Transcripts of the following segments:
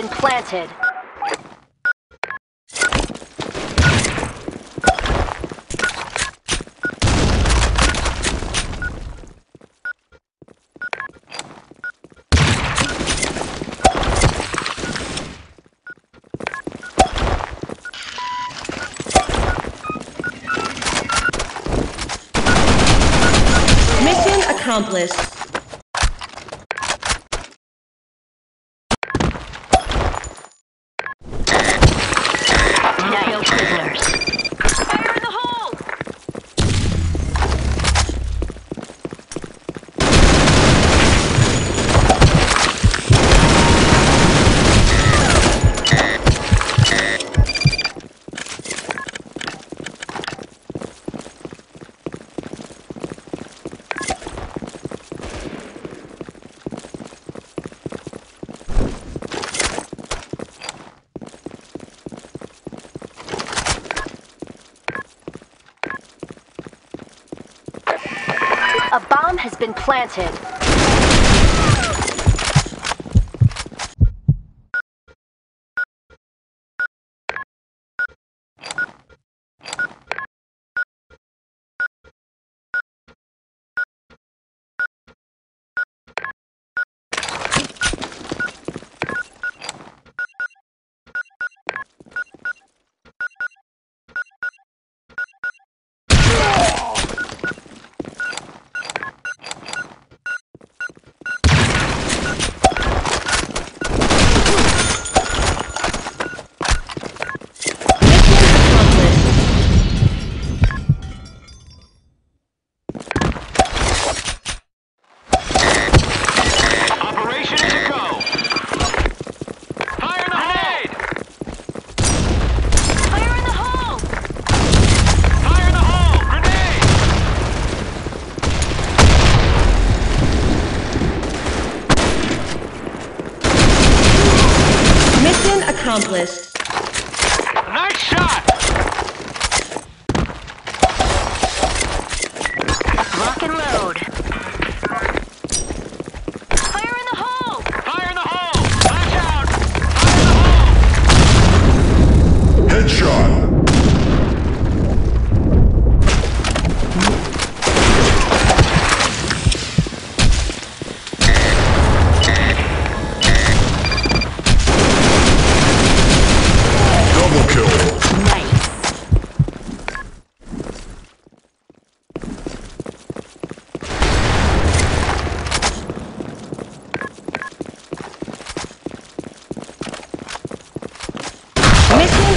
been planted. accomplished. Planted. accomplished. Nice shot!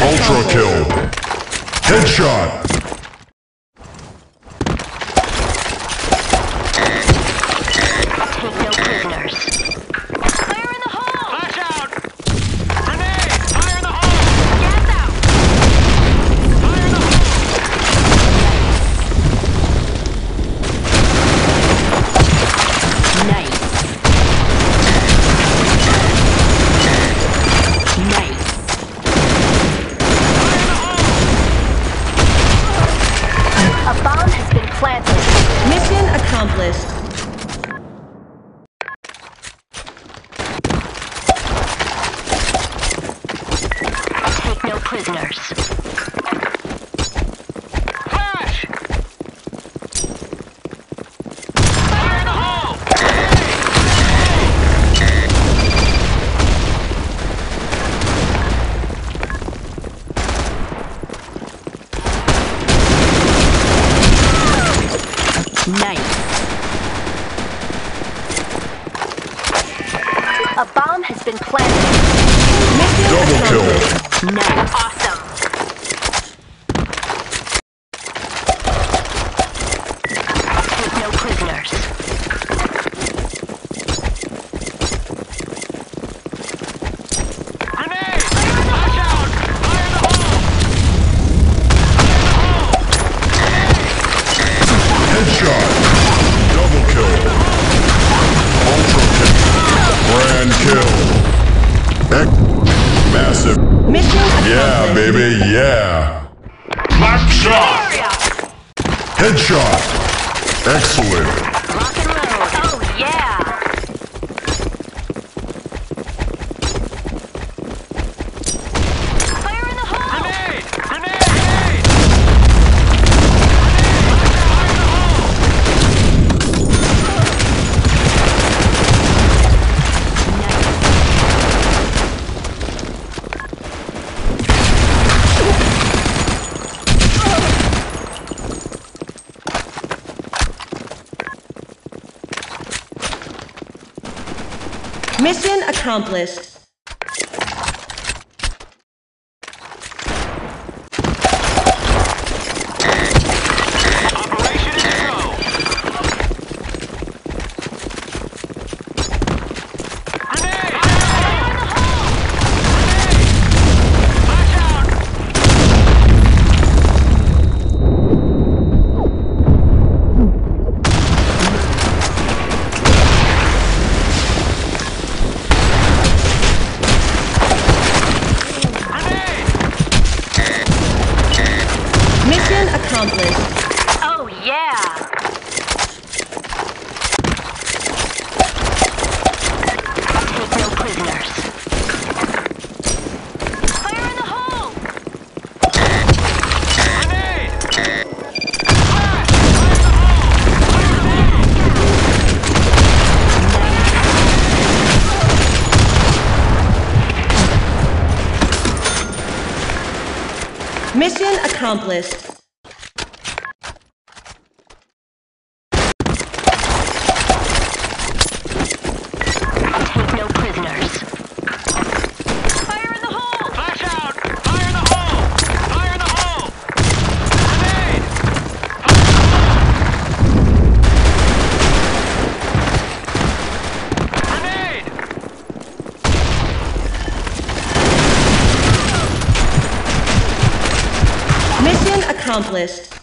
Ultra kill. Headshot. prisoners. Nice. Headshot! Headshot! Excellent! accomplished. accomplice accomplished.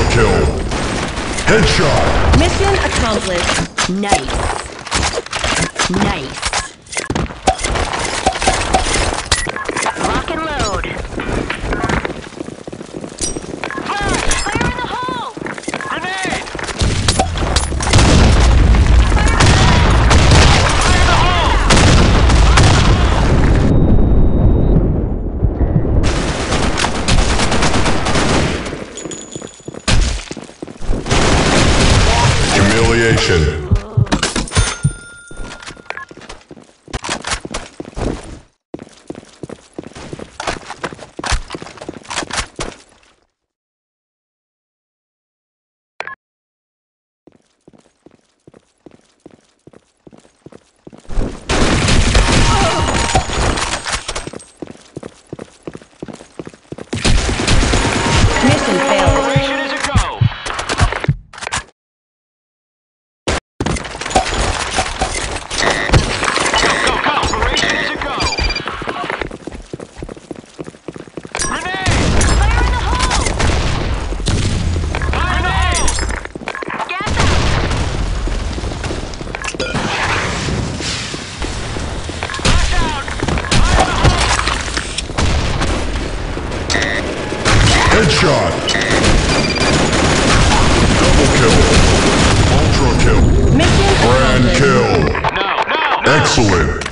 Double kill. Headshot. Mission accomplished. Nice. Nice. Headshot. Double kill. Ultra kill. Mission Grand kill. No, no, no. Excellent.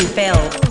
mission failed.